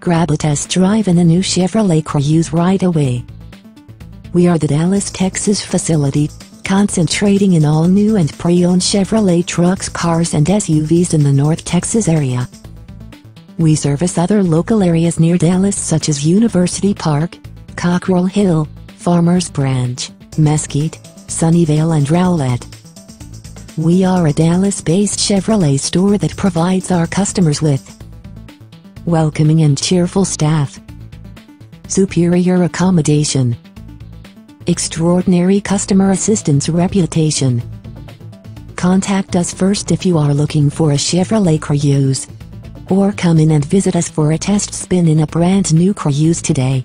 Grab a test drive in the new Chevrolet Cruze right away. We are the Dallas, Texas facility, concentrating in all new and pre-owned Chevrolet trucks, cars and SUVs in the North Texas area. We service other local areas near Dallas such as University Park, Cockrell Hill, Farmers Branch, Mesquite, Sunnyvale and Rowlett. We are a Dallas-based Chevrolet store that provides our customers with welcoming and cheerful staff, superior accommodation, extraordinary customer assistance reputation. Contact us first if you are looking for a Chevrolet Cruze. Or come in and visit us for a test spin in a brand new Cruze today.